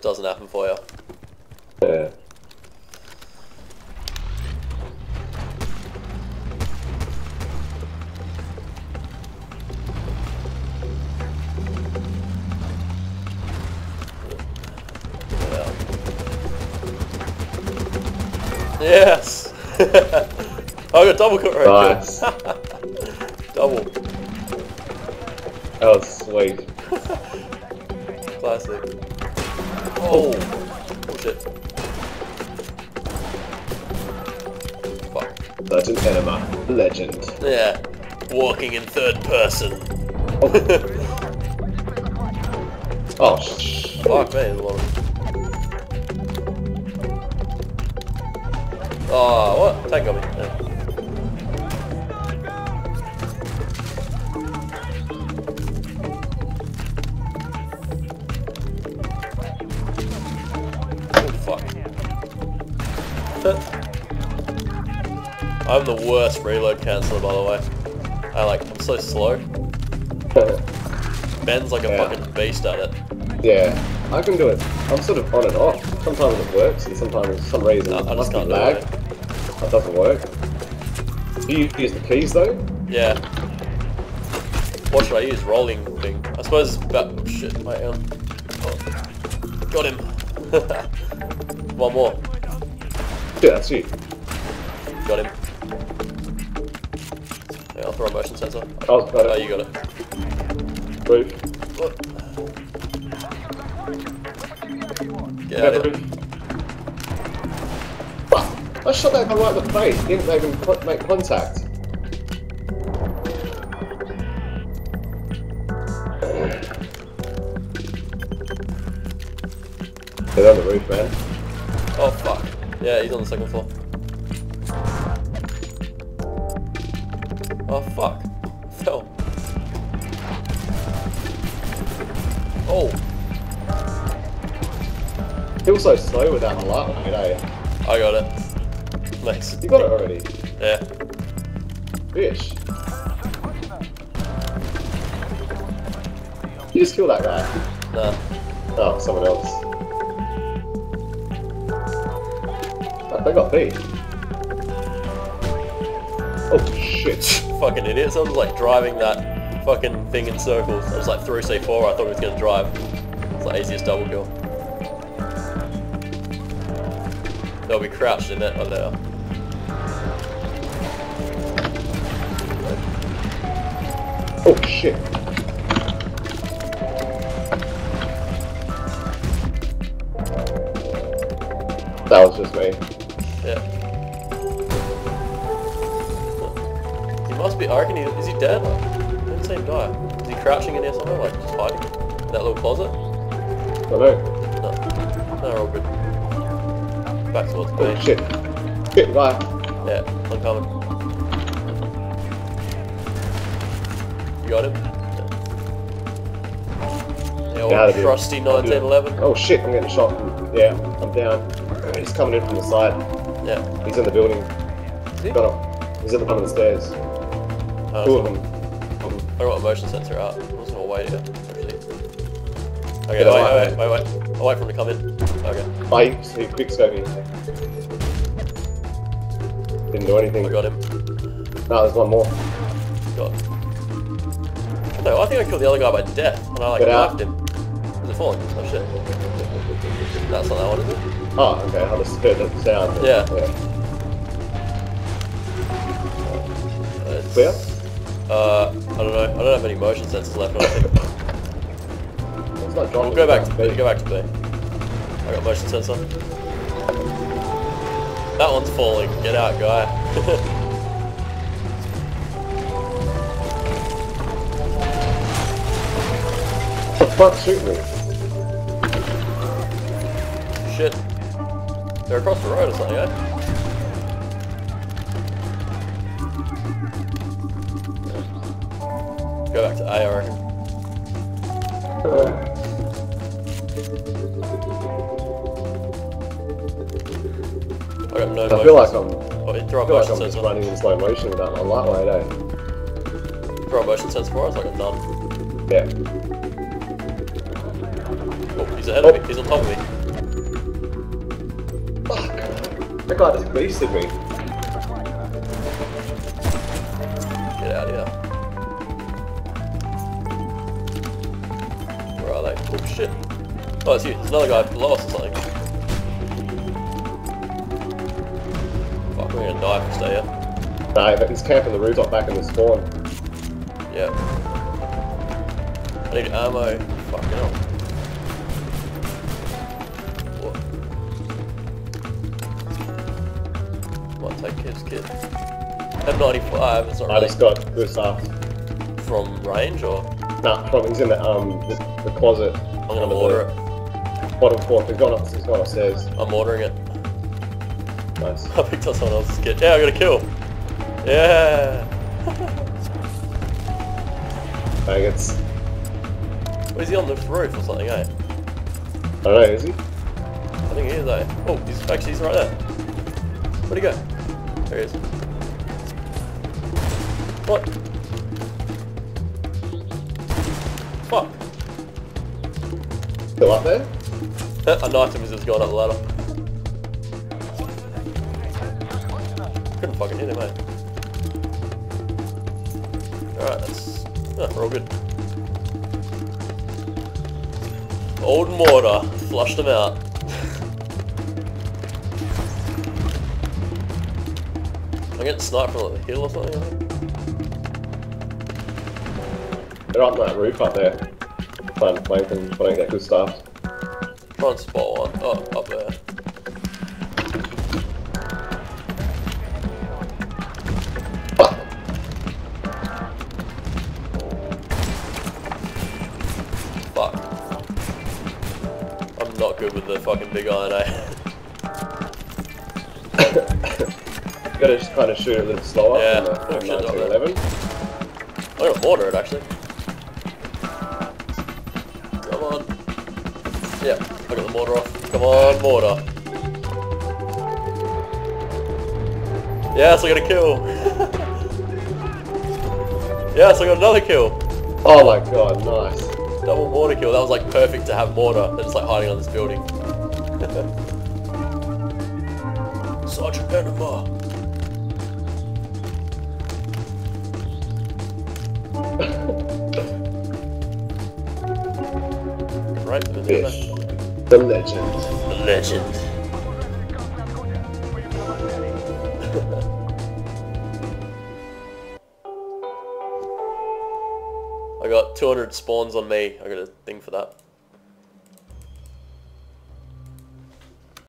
Doesn't happen for you. Yeah. Yes! Oh, I got double cut right Nice. Double. Oh, sweet. Classic. Oh! Oh shit. Fuck. Legend Enema. Legend. Yeah. Walking in third person. Oh, oh sh. Fuck me, there's a lot of Oh, what? Tank got me. Yeah. I'm the worst reload canceller, by the way. I like, I'm so slow. Ben's like a Yeah. fucking beast at it. yeah. I can do it. I'm sort of on and off. Sometimes it works, and sometimes for some reason No, I just can't do it. That doesn't work. Do you use the keys though? Yeah. What should I use? Rolling thing. I suppose about oh, shit. Wait, hang. Um, oh. Got him. One more. Yeah, that's you. Got him. Yeah, I'll throw a motion sensor. Oh, got Oh, it. you got it. Roof. Get out of Roof. I shot that guy right in the face. Didn't even make contact. Get on the roof, man. Oh, fuck. Yeah, he's on the second floor. Oh, fuck. Fell. Oh, He was so slow with that light, mate, eh? I got it. Nice. You got it already. Yeah. Fish. You just kill that guy. Nah. Oh, someone else. They got beat. Oh shit. fucking idiot. So I was like driving that fucking thing in circles. I was like through C4, I thought he was gonna drive. It's like easiest double kill. They'll be crouched in that they are. Oh shit. That was just me. Yeah. He must be, I reckon he, is he dead? Like, didn't see him die. Is he crouching in here somewhere, like just hiding? In that little closet? I know. No. No, we're all good. Back towards Oh shit. Shit, guy. Yeah, I'm coming. You got him? Yeah, Yeah, old I trusty 1911. Oh shit, I'm getting shot. Yeah, I'm down. He's coming in from the side. Yeah. He's in the building. Is he? Got him. He's at the bottom of the stairs. Oh, Two of them. I got a motion sensor out. I wasn't gonna wait here, actually. Okay, wait, wait, wait, wait, wait. I'll wait for him to come in. Okay, I he, quick scoped me. Didn't do anything. I got him. No, there's one more. Got. No, I think I killed the other guy by death, and I like Get out. knifed him. Is it falling? Oh shit. That's not that one, is it? Oh, okay. I'll just spit it down. Yeah. yeah. It's- Clear? Uh, I don't know. I don't have any motion sensors left. I. It's not We'll go back to B. Go back to B. I got motion sensor. That one's falling. Get out, guy. What the fuck? Shoot me. Shit. They're across the road or something, eh? Go back to A, I reckon. I got no I motion. feel like I'm, Oh, yeah, I feel like I'm just running in slow motion with that one lightweight, eh? Throw a motion sensor for us, like a done. Yeah. Oh, he's ahead of me. He's on top of me. That guy just me. Get out of here. Where are they? Oh shit. Oh, it's you. There's another guy below us or something. Fuck, we're gonna die if we stay here. Nah, but he's camping the rooftop back in the spawn. Yeah. I need ammo. Fucking hell. Take his kit. M95, it's not I just got good stuff. from range or Nah, from he's in the um the, the closet. I'm gonna order it. Bottom floor. He's gone up. He's gone upstairs. I'm ordering it. Nice. I picked up someone else's kit. Yeah, I got a kill. Yeah. Faggots. What is he on the roof or something, eh? I don't know. Is he? I think he is, eh? Oh, he's actually he's right there. Where'd he go? There he is. What? Fuck. Still up there? I knifed him as he was going up the ladder. Couldn't fucking hit him, eh? Alright, that's... Yeah, we're all good. Old mortar. Flushed them out. Getting sniped from like, the hill or something. They're up on that roof up there. Trying to flank but I don't get good stuff. Try and spot one. Oh, up there. Fuck. Fuck. I'm not good with the fucking big iron, eh? You gotta just kind of shoot it a little slower Yeah. shit, not 1911. Uh, I'm gonna mortar it actually. Come on. Yeah, I got the mortar off. Come on, mortar. Yes, I got a kill. yes, I got another kill. Oh my god, nice. Double mortar kill. That was like perfect to have mortar. They're just like hiding on this building. Sergeant Enema. Right, the legend. The legend. legend. I got 200 spawns on me. I got a thing for that.